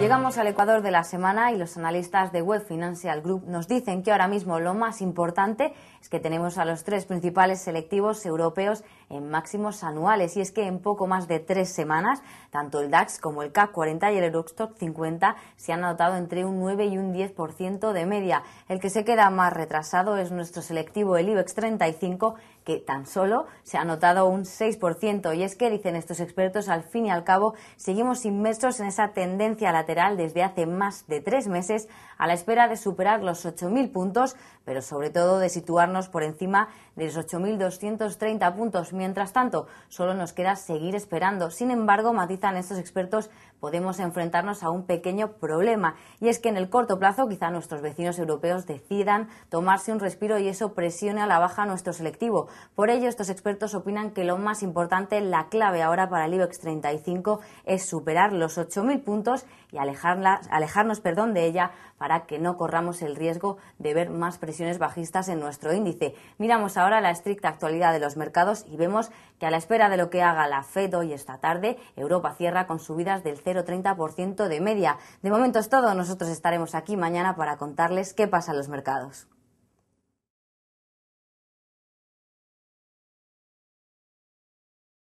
Llegamos al Ecuador de la semana y los analistas de Web Financial Group nos dicen que ahora mismo lo más importante es que tenemos a los tres principales selectivos europeos en máximos anuales y es que en poco más de tres semanas tanto el DAX como el CAC 40 y el Eurostock 50 se han anotado entre un 9 y un 10% de media. El que se queda más retrasado es nuestro selectivo el IBEX 35 que tan solo se ha notado un 6%. Y es que, dicen estos expertos, al fin y al cabo seguimos inmersos en esa tendencia lateral desde hace más de tres meses a la espera de superar los 8.000 puntos, pero sobre todo de situarnos por encima de los 8.230 puntos. Mientras tanto, solo nos queda seguir esperando. Sin embargo, matizan estos expertos, podemos enfrentarnos a un pequeño problema. Y es que en el corto plazo quizá nuestros vecinos europeos decidan tomarse un respiro y eso presione a la baja nuestro selectivo. Por ello, estos expertos opinan que lo más importante, la clave ahora para el IBEX 35 es superar los 8.000 puntos y alejarnos perdón, de ella para que no corramos el riesgo de ver más presiones bajistas en nuestro índice. Miramos ahora la estricta actualidad de los mercados y que a la espera de lo que haga la Fed hoy esta tarde, Europa cierra con subidas del 0,30% de media. De momento es todo. Nosotros estaremos aquí mañana para contarles qué pasa en los mercados.